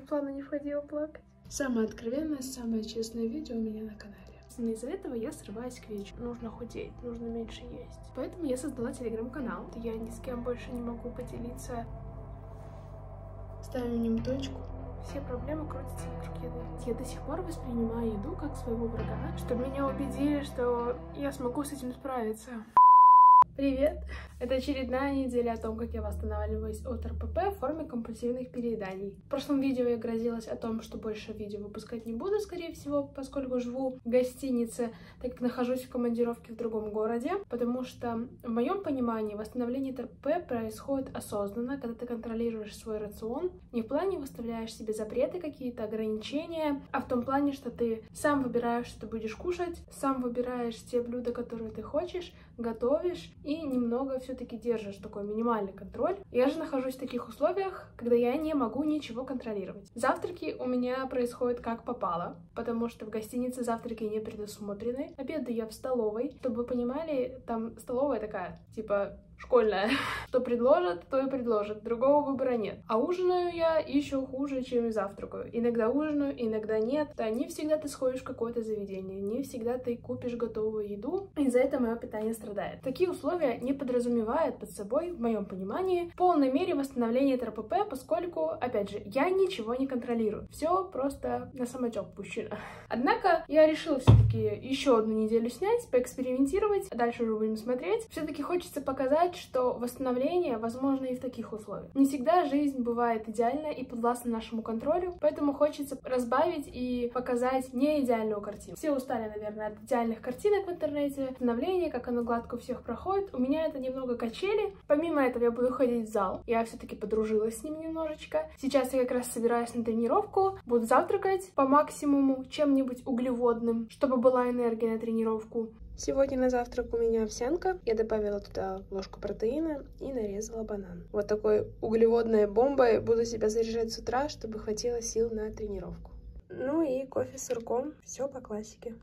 мои планы не входило плакать. Самое откровенное, самое честное видео у меня на канале. Именно из-за этого я срываюсь к вечеру. Нужно худеть, нужно меньше есть. Поэтому я создала телеграм-канал. Я ни с кем больше не могу поделиться. Ставим в нем точку. Все проблемы крутятся вокруг еды. Я до сих пор воспринимаю еду как своего врага, чтобы меня убедили, что я смогу с этим справиться. Привет! Это очередная неделя о том, как я восстанавливаюсь от РПП в форме компульсивных перееданий. В прошлом видео я грозилась о том, что больше видео выпускать не буду, скорее всего, поскольку живу в гостинице, так как нахожусь в командировке в другом городе, потому что в моем понимании восстановление РПП происходит осознанно, когда ты контролируешь свой рацион, не в плане выставляешь себе запреты какие-то, ограничения, а в том плане, что ты сам выбираешь, что ты будешь кушать, сам выбираешь те блюда, которые ты хочешь, готовишь и немного все-таки держишь такой минимальный контроль. Я же нахожусь в таких условиях, когда я не могу ничего контролировать. Завтраки у меня происходят как попало, потому что в гостинице завтраки не предусмотрены. Обедаю я в столовой. Чтобы вы понимали, там столовая такая, типа школьная. Что предложат, то и предложат. Другого выбора нет. А ужинаю я еще хуже, чем и завтракаю. Иногда ужинаю, иногда нет. Да, не всегда ты сходишь в какое-то заведение, не всегда ты купишь готовую еду. Из-за этого мое питание страдает. Такие условия не подразумевают под собой, в моем понимании, в полной мере восстановление ТРПП, поскольку, опять же, я ничего не контролирую. Все просто на самотек пущено. Однако я решила все-таки еще одну неделю снять, поэкспериментировать. Дальше уже будем смотреть. Все-таки хочется показать, сказать, что восстановление возможно и в таких условиях. Не всегда жизнь бывает идеальна и подвластна нашему контролю, поэтому хочется разбавить и показать не идеальную картину. Все устали, наверное, от идеальных картинок в интернете, восстановление, как оно гладко у всех проходит. У меня это немного качели. Помимо этого я буду ходить в зал. Я все-таки подружилась с ним немножечко. Сейчас я как раз собираюсь на тренировку, буду завтракать по максимуму чем-нибудь углеводным, чтобы была энергия на тренировку. Сегодня на завтрак у меня овсянка. Я добавила туда ложку протеина и нарезала банан. Вот такой углеводной бомбой буду себя заряжать с утра, чтобы хватило сил на тренировку. Ну и кофе с сырком. Все по классике.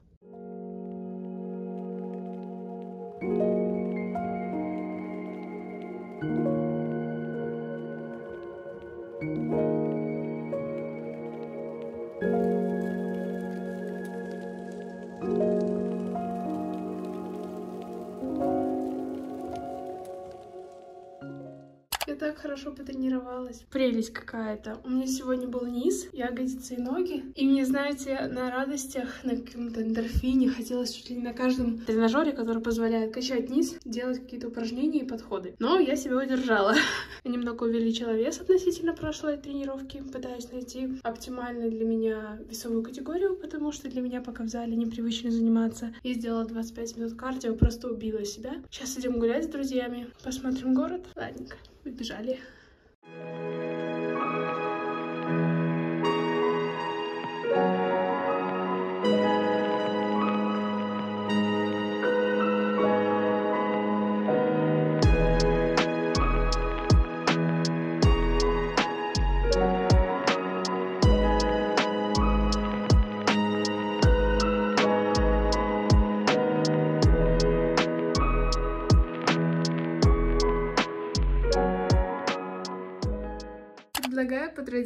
Так хорошо потренировалась. Прелесть какая-то. У меня сегодня был низ, ягодицы и ноги. И мне, знаете, на радостях, на каком-то эндорфине хотелось чуть ли не на каждом тренажере, который позволяет качать низ, делать какие-то упражнения и подходы. Но я себя удержала. Немного увеличила вес относительно прошлой тренировки. Пытаюсь найти оптимальную для меня весовую категорию, потому что для меня пока в зале непривычно заниматься. И сделала 25 минут кардио, просто убила себя. Сейчас идем гулять с друзьями, посмотрим город. Ладненько. Побежали.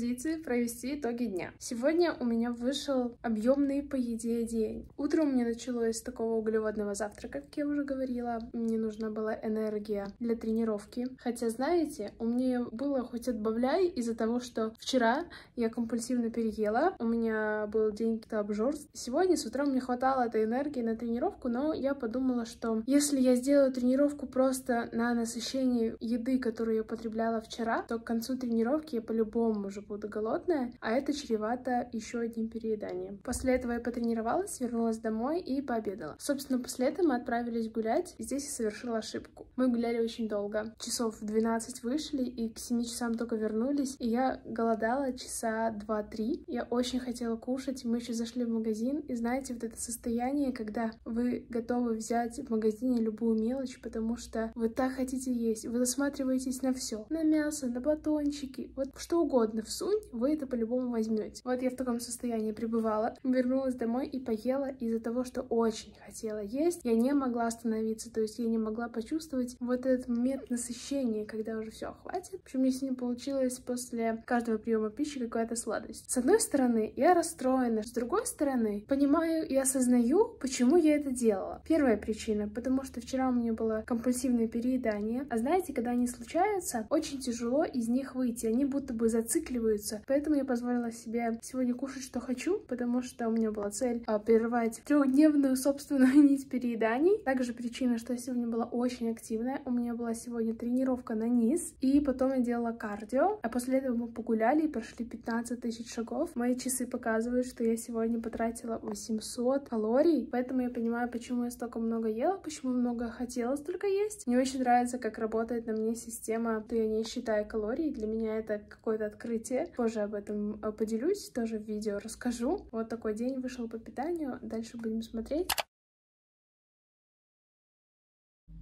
Традиции провести итоги дня. Сегодня у меня вышел объемный по еде день. Утром у меня началось с такого углеводного завтрака, как я уже говорила. Мне нужна была энергия для тренировки. Хотя, знаете, у меня было хоть отбавляй из-за того, что вчера я компульсивно переела. У меня был день каких-то обжорств. Сегодня с утра мне хватало этой энергии на тренировку, но я подумала, что если я сделаю тренировку просто на насыщение еды, которую я потребляла вчера, то к концу тренировки я по-любому уже буду голодная, а это чревато еще одним перееданием. После этого я потренировалась, вернулась домой и пообедала. Собственно, после этого мы отправились гулять, и здесь я совершила ошибку. Мы гуляли очень долго. Часов в 12 вышли, и к 7 часам только вернулись, и я голодала часа 2-3. Я очень хотела кушать, мы еще зашли в магазин, и знаете, вот это состояние, когда вы готовы взять в магазине любую мелочь, потому что вы так хотите есть, вы засматриваетесь на все, на мясо, на батончики, вот что угодно. куда всунь, вы это по-любому возьмете. Вот я в таком состоянии пребывала, вернулась домой и поела из-за того, что очень хотела есть. Я не могла остановиться, то есть я не могла почувствовать вот этот момент насыщения, когда уже все хватит. Общем, мне сегодня получилось после каждого приема пищи какая-то сладость. С одной стороны, я расстроена, с другой стороны, понимаю и осознаю, почему я это делала. Первая причина, потому что вчера у меня было компульсивное переедание, а знаете, когда они случаются, очень тяжело из них выйти, они будто бы зацикливаются, поэтому я позволила себе сегодня кушать, что хочу, потому что у меня была цель а, прервать трехдневную собственную нить перееданий. Также причина, что я сегодня была очень активная, у меня была сегодня тренировка на низ, и потом я делала кардио, а после этого мы погуляли и прошли 15 тысяч шагов. Мои часы показывают, что я сегодня потратила 800 калорий, поэтому я понимаю, почему я столько много ела, почему много хотела столько есть. Мне очень нравится, как работает на мне система, что я не считаю калорий. Для меня это какое-то открытие. Позже об этом э, поделюсь, тоже в видео расскажу. Вот такой день вышел по питанию. Дальше будем смотреть.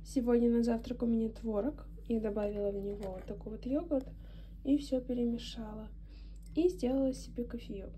Сегодня на завтрак у меня творог. Я добавила в него вот такой вот йогурт и все перемешала. И сделала себе кофеек.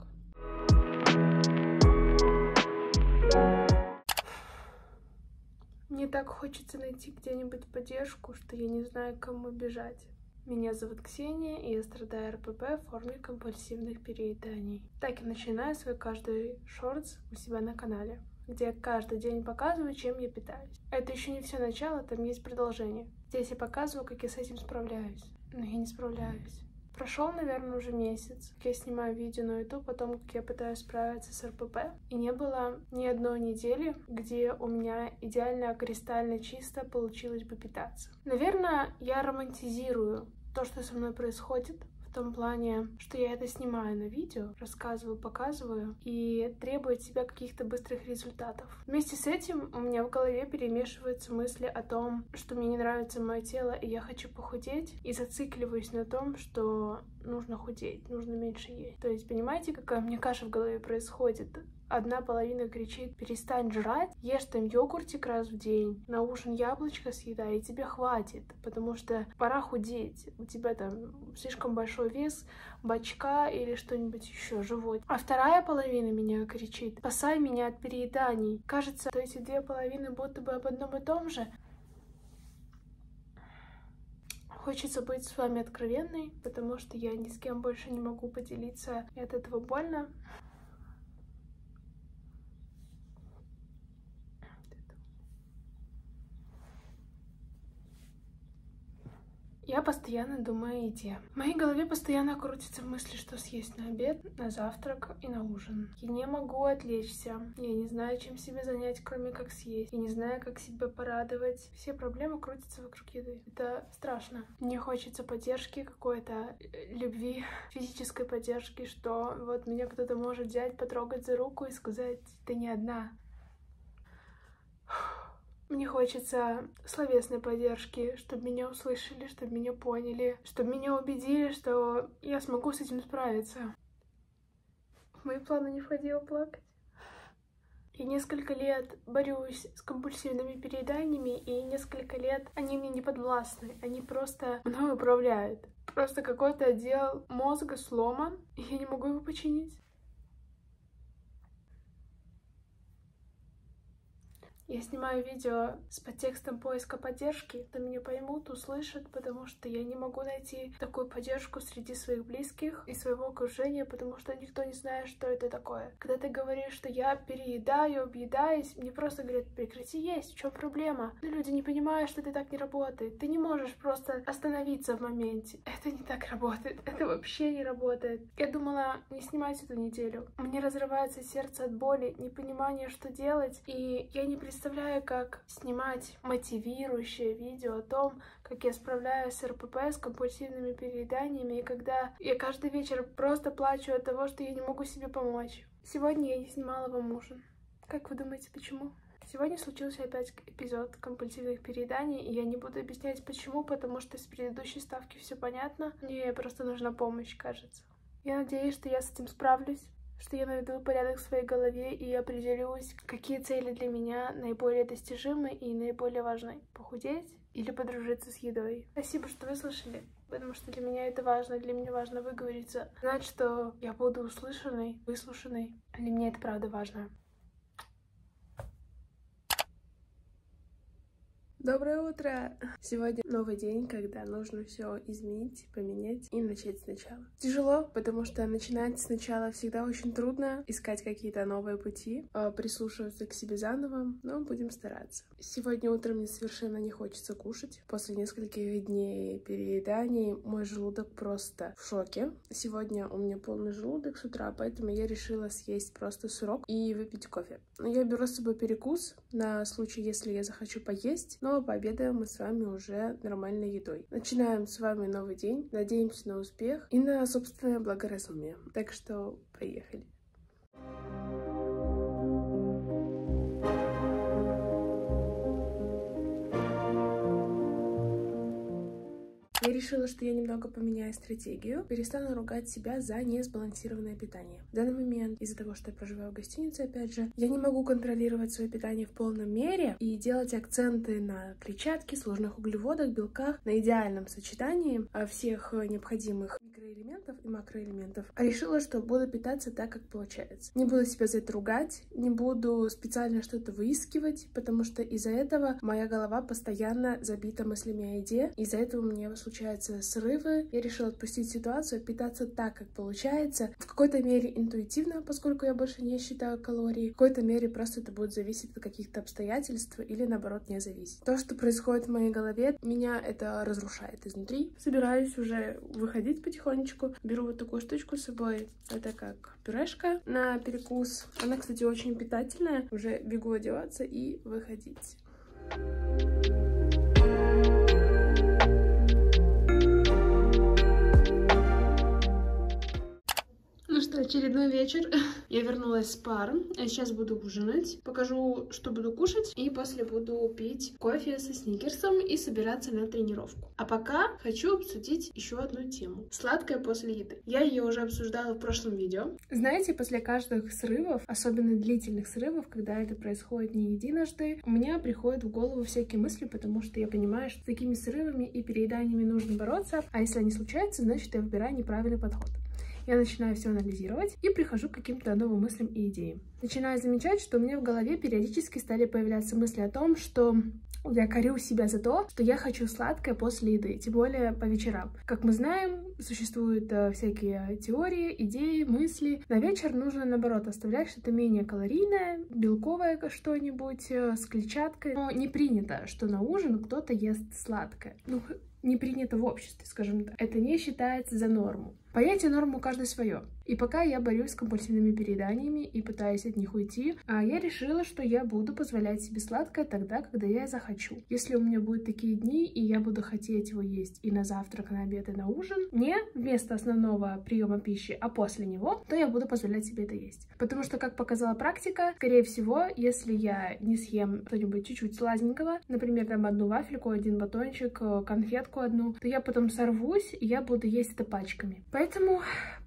Мне так хочется найти где-нибудь поддержку, что я не знаю, к кому бежать. Меня зовут Ксения, и я страдаю РПП в форме компульсивных перееданий. Так и начинаю свой каждый шортс у себя на канале, где я каждый день показываю, чем я питаюсь. Это еще не все начало, там есть продолжение. Здесь я показываю, как я с этим справляюсь. Но я не справляюсь. Прошел, наверное, уже месяц, я снимаю видео на YouTube о том, как я пытаюсь справиться с РПП. И не было ни одной недели, где у меня идеально кристально чисто получилось бы питаться. Наверное, я романтизирую то, что со мной происходит, в том плане, что я это снимаю на видео, рассказываю, показываю и требую от себя каких-то быстрых результатов. Вместе с этим у меня в голове перемешиваются мысли о том, что мне не нравится мое тело и я хочу похудеть, и зацикливаюсь на том, что нужно худеть, нужно меньше есть. То есть, понимаете, какая мне каша в голове происходит? Одна половина кричит, перестань жрать, ешь там йогуртик раз в день, на ужин яблочко съедай, и тебе хватит, потому что пора худеть, у тебя там слишком большой вес, бачка или что-нибудь еще, живот. А вторая половина меня кричит, спасай меня от перееданий. Кажется, что эти две половины будто бы об одном и том же, Хочется быть с вами откровенной, потому что я ни с кем больше не могу поделиться, и от этого больно. Я постоянно думаю о еде. В моей голове постоянно крутится мысли, что съесть на обед, на завтрак и на ужин. Я не могу отвлечься. Я не знаю, чем себе занять, кроме как съесть. Я не знаю, как себя порадовать. Все проблемы крутятся вокруг еды. Это страшно. Мне хочется поддержки какой-то, э, любви, физической поддержки, что вот меня кто-то может взять, потрогать за руку и сказать, ты не одна. Мне хочется словесной поддержки, чтобы меня услышали, чтобы меня поняли, чтобы меня убедили, что я смогу с этим справиться. В мои планы не входило плакать. Я несколько лет борюсь с компульсивными перееданиями, и несколько лет они мне не подвластны, они просто мной управляют. Просто какой-то отдел мозга сломан, и я не могу его починить. Я снимаю видео с подтекстом поиска поддержки, то меня поймут, услышат, потому что я не могу найти такую поддержку среди своих близких и своего окружения, потому что никто не знает, что это такое. Когда ты говоришь, что я переедаю, объедаюсь, мне просто говорят, прекрати есть, в чем проблема? Но люди не понимают, что это так не работает. Ты не можешь просто остановиться в моменте. Это не так работает. Это вообще не работает. Я думала не снимать эту неделю. Мне разрывается сердце от боли, непонимания, что делать, и я не представляю, представляю, как снимать мотивирующее видео о том, как я справляюсь с РПП, с компульсивными перееданиями, и когда я каждый вечер просто плачу от того, что я не могу себе помочь. Сегодня я не снимала вам ужин. Как вы думаете, почему? Сегодня случился опять эпизод компульсивных перееданий, и я не буду объяснять почему, потому что с предыдущей ставки все понятно. Мне просто нужна помощь, кажется. Я надеюсь, что я с этим справлюсь что я наведу порядок в своей голове и определюсь, какие цели для меня наиболее достижимы и наиболее важны. Похудеть или подружиться с едой. Спасибо, что выслушали. потому что для меня это важно, для меня важно выговориться, знать, что я буду услышанной, выслушанной. Для меня это правда важно. Доброе утро! Сегодня новый день, когда нужно все изменить, поменять и начать сначала. Тяжело, потому что начинать сначала всегда очень трудно, искать какие-то новые пути, а, прислушиваться к себе заново, но будем стараться. Сегодня утром мне совершенно не хочется кушать. После нескольких дней перееданий мой желудок просто в шоке. Сегодня у меня полный желудок с утра, поэтому я решила съесть просто сырок и выпить кофе. Я беру с собой перекус на случай, если я захочу поесть, но снова пообедаем мы с вами уже нормальной едой. Начинаем с вами новый день, надеемся на успех и на собственное благоразумие. Так что поехали. Решила, что я немного поменяю стратегию, перестану ругать себя за несбалансированное питание. В данный момент, из-за того, что я проживаю в гостинице, опять же, я не могу контролировать свое питание в полном мере и делать акценты на клетчатке, сложных углеводах, белках, на идеальном сочетании а, всех необходимых микроэлементов и макроэлементов. А решила, что буду питаться так, как получается. Не буду себя за это ругать, не буду специально что-то выискивать, потому что из-за этого моя голова постоянно забита мыслями о еде, из-за этого мне случаются срывы. Я решила отпустить ситуацию, питаться так, как получается. В какой-то мере интуитивно, поскольку я больше не считаю калорий. В какой-то мере просто это будет зависеть от каких-то обстоятельств или наоборот не зависеть. То, что происходит в моей голове, меня это разрушает изнутри. Собираюсь уже выходить потихонечку. Беру вот такую штучку с собой. Это как пюрешка на перекус. Она, кстати, очень питательная. Уже бегу одеваться и выходить. Очередной вечер. Я вернулась с пар. Сейчас буду ужинать. Покажу, что буду кушать. И после буду пить кофе со сникерсом и собираться на тренировку. А пока хочу обсудить еще одну тему. Сладкое после еды. Я ее уже обсуждала в прошлом видео. Знаете, после каждых срывов, особенно длительных срывов, когда это происходит не единожды, у меня приходят в голову всякие мысли, потому что я понимаю, что с такими срывами и перееданиями нужно бороться, а если они случаются, значит я выбираю неправильный подход я начинаю все анализировать и прихожу к каким-то новым мыслям и идеям. Начинаю замечать, что у меня в голове периодически стали появляться мысли о том, что я корю себя за то, что я хочу сладкое после еды, тем более по вечерам. Как мы знаем, существуют э, всякие теории, идеи, мысли. На вечер нужно, наоборот, оставлять что-то менее калорийное, белковое что-нибудь, э, с клетчаткой. Но не принято, что на ужин кто-то ест сладкое. Ну, не принято в обществе, скажем так. Это не считается за норму. Понятие нормы у каждой свое. И пока я борюсь с компульсивными перееданиями и пытаюсь от них уйти, а я решила, что я буду позволять себе сладкое тогда, когда я захочу. Если у меня будут такие дни, и я буду хотеть его есть и на завтрак, на обед, и на ужин, не вместо основного приема пищи, а после него, то я буду позволять себе это есть. Потому что, как показала практика, скорее всего, если я не съем что-нибудь чуть-чуть сладенького, например, там одну вафельку, один батончик, э, конфетку одну, то я потом сорвусь, и я буду есть это пачками.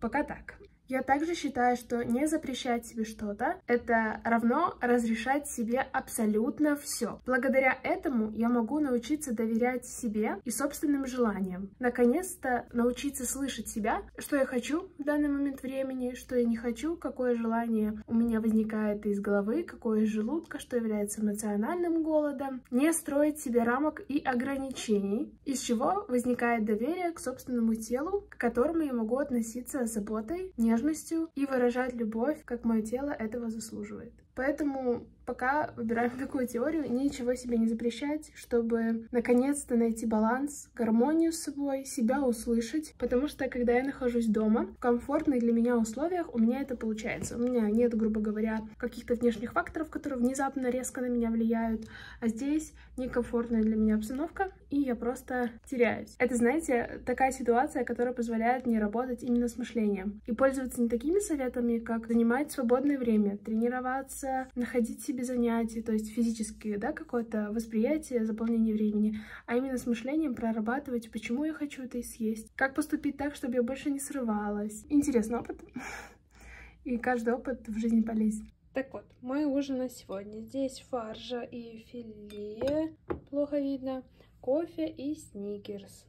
Пока так. Я также считаю, что не запрещать себе что-то — это равно разрешать себе абсолютно все. Благодаря этому я могу научиться доверять себе и собственным желаниям. Наконец-то научиться слышать себя, что я хочу в данный момент времени, что я не хочу, какое желание у меня возникает из головы, какое из желудка, что является эмоциональным голодом. Не строить себе рамок и ограничений, из чего возникает доверие к собственному телу, к которому я могу относиться с заботой, не нежностью и выражать любовь, как мое тело этого заслуживает. Поэтому пока выбираем такую теорию, ничего себе не запрещать, чтобы наконец-то найти баланс, гармонию с собой, себя услышать. Потому что, когда я нахожусь дома, в комфортных для меня условиях, у меня это получается. У меня нет, грубо говоря, каких-то внешних факторов, которые внезапно резко на меня влияют. А здесь некомфортная для меня обстановка, и я просто теряюсь. Это, знаете, такая ситуация, которая позволяет мне работать именно с мышлением. И пользоваться не такими советами, как занимать свободное время, тренироваться, находить себе занятия, то есть физически, да, какое-то восприятие, заполнение времени, а именно с мышлением прорабатывать, почему я хочу это съесть, как поступить так, чтобы я больше не срывалась. Интересный опыт. И каждый опыт в жизни полезен. Так вот, мой ужин на сегодня. Здесь фаржа и филе, плохо видно, кофе и сникерс.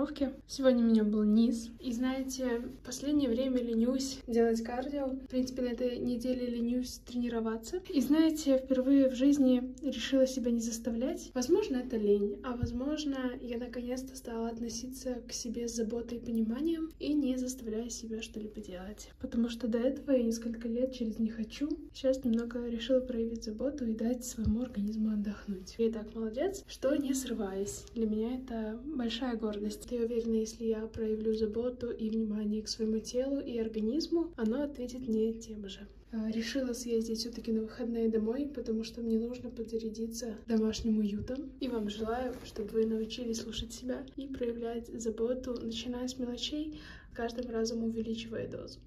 Тренировки. Сегодня у меня был низ. И знаете, в последнее время ленюсь делать кардио. В принципе, на этой неделе ленюсь тренироваться. И знаете, впервые в жизни решила себя не заставлять. Возможно, это лень, а возможно, я наконец-то стала относиться к себе с заботой и пониманием и не заставляя себя что-либо делать. Потому что до этого я несколько лет через «не хочу». Сейчас немного решила проявить заботу и дать своему организму отдохнуть. Я так молодец, что не срываясь. Для меня это большая гордость. Я уверена, если я проявлю заботу и внимание к своему телу и организму, оно ответит мне тем же. А, решила съездить все-таки на выходные домой, потому что мне нужно подзарядиться домашним уютом. И вам желаю, чтобы вы научились слушать себя и проявлять заботу, начиная с мелочей, каждым разом увеличивая дозу.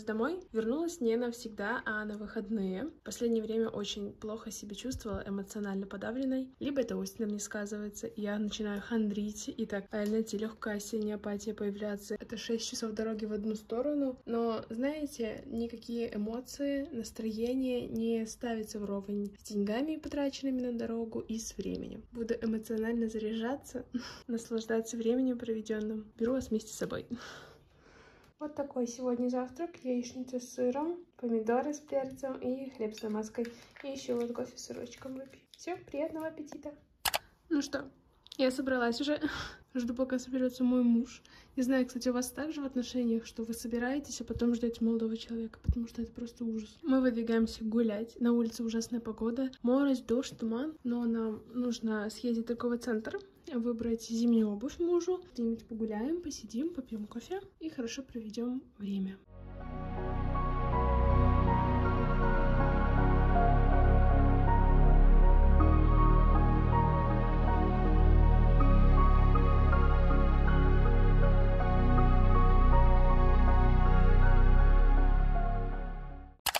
Вернулась домой. Вернулась не навсегда, а на выходные. В последнее время очень плохо себя чувствовала, эмоционально подавленной. Либо это осень мне сказывается, я начинаю хандрить, и так, знаете, легкая осенняя апатия появляться. Это 6 часов дороги в одну сторону. Но, знаете, никакие эмоции, настроение не ставятся вровень с деньгами, потраченными на дорогу, и с временем. Буду эмоционально заряжаться, наслаждаться временем проведенным. Беру вас вместе с собой. Вот такой сегодня завтрак. Яичница с сыром, помидоры с перцем и хлеб с намазкой. И еще вот кофе с сырочком выпью. Все, приятного аппетита. Ну что, я собралась уже. Жду, пока соберется мой муж. Не знаю, кстати, у вас так же в отношениях, что вы собираетесь, а потом ждете молодого человека, потому что это просто ужас. Мы выдвигаемся гулять. На улице ужасная погода. Морось, дождь, туман. Но нам нужно съездить в торговый центр, выбрать зимнюю обувь мужу. Где-нибудь погуляем, посидим, попьем кофе и хорошо проведем время.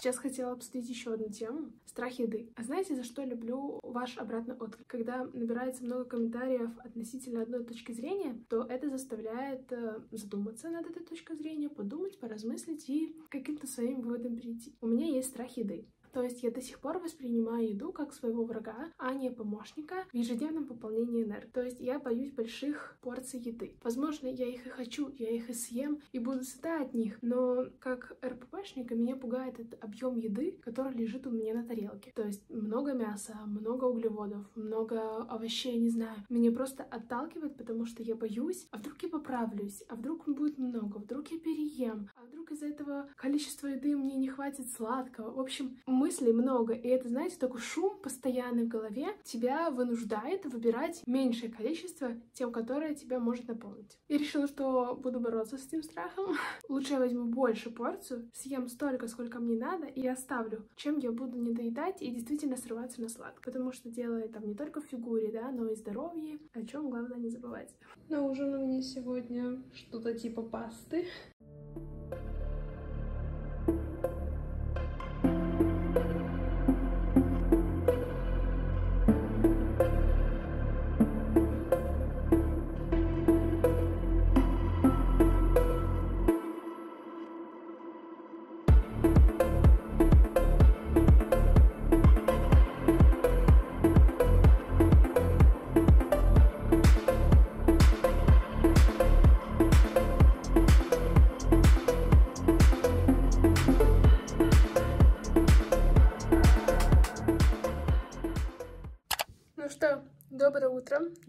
Сейчас хотела обсудить еще одну тему — страх еды. А знаете, за что люблю ваш обратный отклик? Когда набирается много комментариев относительно одной точки зрения, то это заставляет э, задуматься над этой точкой зрения, подумать, поразмыслить и каким-то своим выводом прийти. У меня есть страх еды. То есть я до сих пор воспринимаю еду как своего врага, а не помощника в ежедневном пополнении энергии. То есть я боюсь больших порций еды. Возможно, я их и хочу, я их и съем, и буду сыта от них, но как РППшника меня пугает этот объем еды, который лежит у меня на тарелке. То есть много мяса, много углеводов, много овощей, не знаю. Меня просто отталкивает, потому что я боюсь, а вдруг я поправлюсь, а вдруг будет много, вдруг я переем, а вдруг из-за этого количества еды мне не хватит сладкого. В общем, мыслей много, и это, знаете, такой шум постоянный в голове тебя вынуждает выбирать меньшее количество, тем, которое тебя может наполнить. Я решила, что буду бороться с этим страхом. Лучше я возьму больше порцию, съем столько, сколько мне надо, и оставлю, чем я буду недоедать и действительно срываться на сладкое. Потому что дело там не только в фигуре, да, но и здоровье, о чем главное не забывать. На ужин у меня сегодня что-то типа пасты.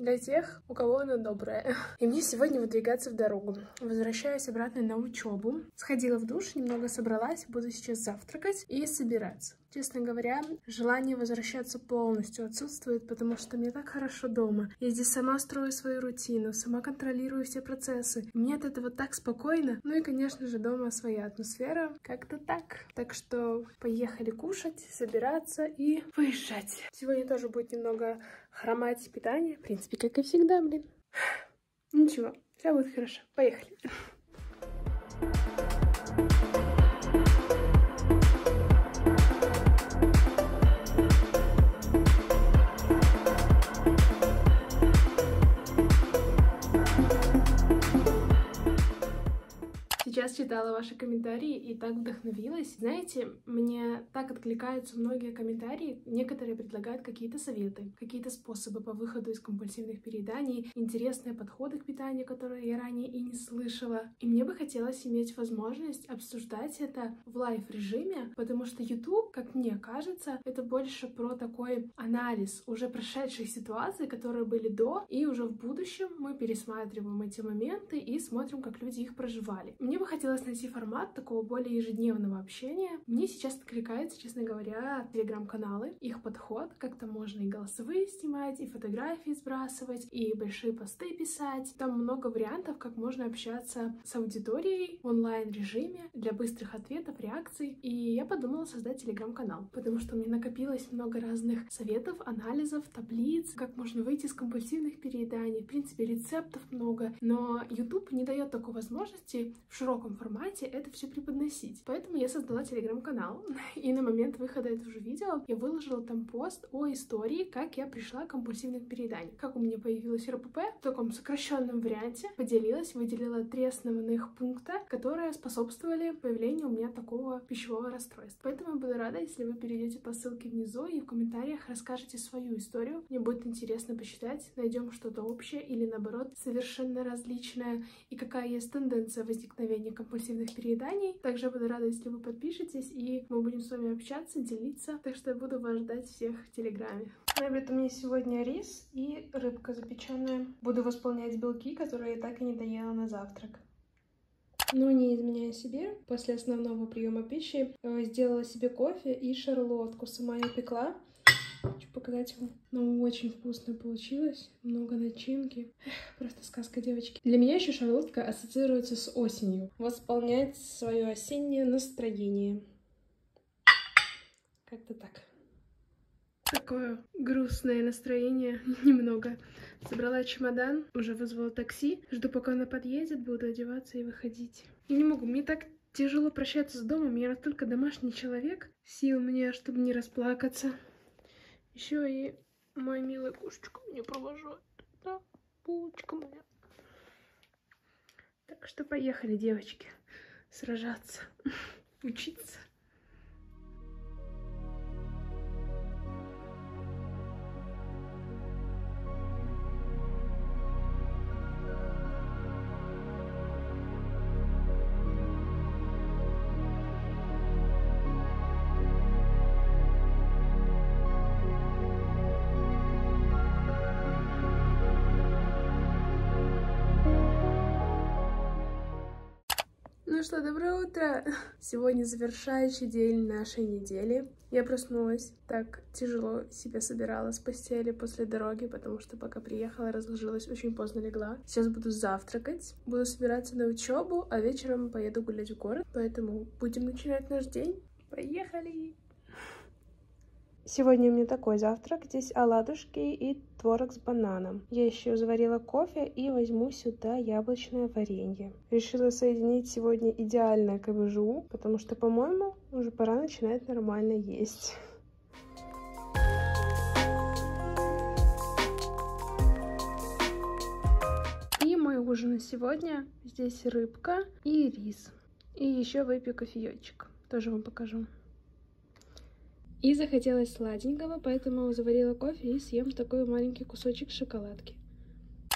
Для тех, у кого оно доброе. И мне сегодня выдвигаться в дорогу. Возвращаюсь обратно на учебу. Сходила в душ, немного собралась, буду сейчас завтракать и собираться. Честно говоря, желание возвращаться полностью отсутствует, потому что мне так хорошо дома. Я здесь сама строю свою рутину, сама контролирую все процессы. Мне от этого так спокойно. Ну и, конечно же, дома своя атмосфера. Как-то так. Так что поехали кушать, собираться и выезжать. Сегодня тоже будет немного хромать питание. В принципе, как и всегда, блин. Ничего, все будет хорошо. Поехали. Сейчас читала ваши комментарии и так вдохновилась. Знаете, мне так откликаются многие комментарии. Некоторые предлагают какие-то советы, какие-то способы по выходу из компульсивных перееданий, интересные подходы к питанию, которые я ранее и не слышала. И мне бы хотелось иметь возможность обсуждать это в live-режиме, потому что YouTube, как мне кажется, это больше про такой анализ уже прошедших ситуаций, которые были до, и уже в будущем мы пересматриваем эти моменты и смотрим, как люди их проживали. Мне бы хотелось найти формат такого более ежедневного общения. Мне сейчас откликается, честно говоря, телеграм-каналы, их подход, как-то можно и голосовые снимать, и фотографии сбрасывать, и большие посты писать. Там много вариантов, как можно общаться с аудиторией в онлайн-режиме для быстрых ответов, реакций. И я подумала создать телеграм-канал, потому что у меня накопилось много разных советов, анализов, таблиц, как можно выйти из компульсивных перееданий. В принципе, рецептов много, но YouTube не дает такой возможности в широком широком формате это все преподносить. Поэтому я создала телеграм-канал, и на момент выхода этого же видео я выложила там пост о истории, как я пришла к компульсивным перееданиям, как у меня появилась РПП в таком сокращенном варианте, поделилась, выделила три основных пункта, которые способствовали появлению у меня такого пищевого расстройства. Поэтому я буду рада, если вы перейдете по ссылке внизу и в комментариях расскажете свою историю. Мне будет интересно посчитать, найдем что-то общее или наоборот совершенно различное, и какая есть тенденция возникновения лечения компульсивных перееданий. Также буду рада, если вы подпишетесь, и мы будем с вами общаться, делиться. Так что я буду вас ждать всех в Телеграме. На обед у меня сегодня рис и рыбка запеченная. Буду восполнять белки, которые я так и не доела на завтрак. Но не изменяя себе, после основного приема пищи э, сделала себе кофе и шарлотку. Сама я пекла. Хочу показать вам. Ну, очень вкусно получилось. Много начинки. Просто сказка, девочки. Для меня еще шарлотка ассоциируется с осенью. Восполнять свое осеннее настроение. Как-то так. Такое грустное настроение немного. Собрала чемодан, уже вызвала такси. Жду, пока она подъедет, буду одеваться и выходить. И не могу, мне так тяжело прощаться с домом. Я настолько домашний человек. Сил мне, чтобы не расплакаться. Еще и мой милый кошечка меня провожает. Да, булочка моя. Так что поехали, девочки, сражаться, учиться. Ну что, доброе утро! Сегодня завершающий день нашей недели. Я проснулась, так тяжело себя собирала с постели после дороги, потому что пока приехала, разложилась, очень поздно легла. Сейчас буду завтракать, буду собираться на учебу, а вечером поеду гулять в город, поэтому будем начинать наш день. Поехали! Сегодня у меня такой завтрак. Здесь оладушки и творог с бананом. Я еще заварила кофе и возьму сюда яблочное варенье. Решила соединить сегодня идеальное КБЖУ, потому что, по-моему, уже пора начинать нормально есть. И мой ужин на сегодня. Здесь рыбка и рис. И еще выпью кофеечек. Тоже вам покажу. И захотелось сладенького, поэтому заварила кофе и съем такой маленький кусочек шоколадки.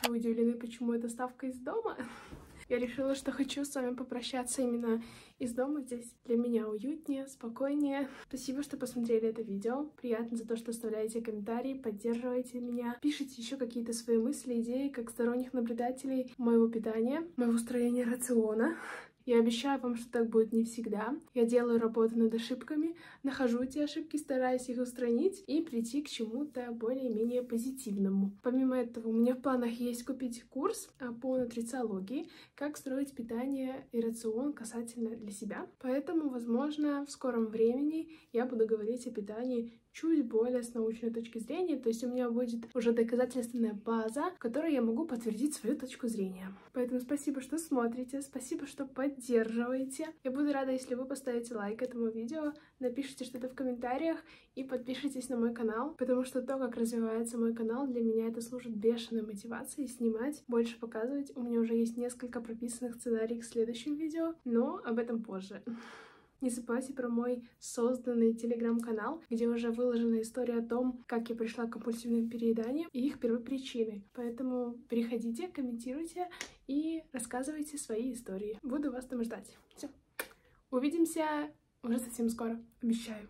Вы удивлены, почему это ставка из дома? Я решила, что хочу с вами попрощаться именно из дома. Здесь для меня уютнее, спокойнее. Спасибо, что посмотрели это видео. Приятно за то, что оставляете комментарии, поддерживаете меня. Пишите еще какие-то свои мысли, идеи, как сторонних наблюдателей моего питания, моего строения рациона. Я обещаю вам, что так будет не всегда. Я делаю работу над ошибками, нахожу эти ошибки, стараюсь их устранить и прийти к чему-то более-менее позитивному. Помимо этого, у меня в планах есть купить курс по нутрициологии, как строить питание и рацион касательно для себя. Поэтому, возможно, в скором времени я буду говорить о питании чуть более с научной точки зрения, то есть у меня будет уже доказательственная база, в которой я могу подтвердить свою точку зрения. Поэтому спасибо, что смотрите, спасибо, что поддерживаете. Я буду рада, если вы поставите лайк этому видео, напишите что-то в комментариях и подпишитесь на мой канал, потому что то, как развивается мой канал, для меня это служит бешеной мотивацией снимать, больше показывать. У меня уже есть несколько прописанных сценариев к следующим видео, но об этом позже. Не забывайте про мой созданный телеграм-канал, где уже выложена история о том, как я пришла к компульсивным перееданиям и их первопричины. Поэтому переходите, комментируйте и рассказывайте свои истории. Буду вас там ждать. Все. Увидимся уже совсем скоро, обещаю.